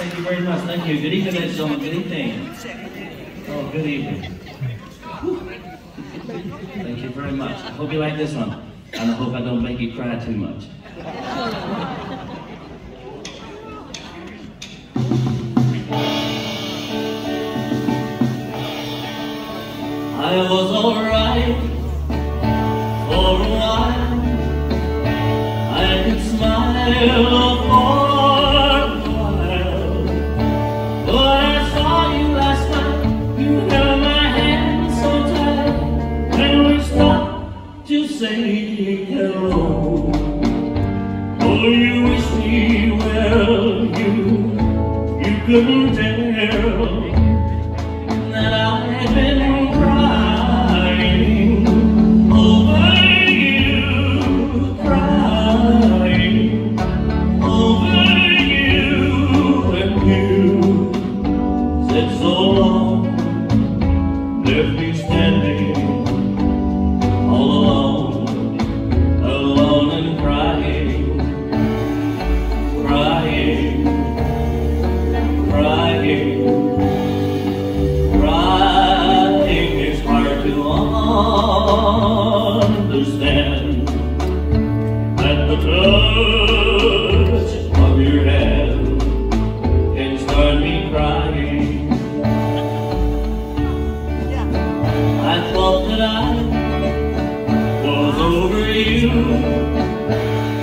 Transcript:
Thank you very much. Thank you. Good evening, ladies and gentlemen. Good evening. Oh, good evening. Thank you very much. I hope you like this one. And I hope I don't make you cry too much. I was alright for a while. I could smile you wish me well, you, you couldn't tell that I've been crying over you, crying over you, and you said so long, left me standing. Thank you.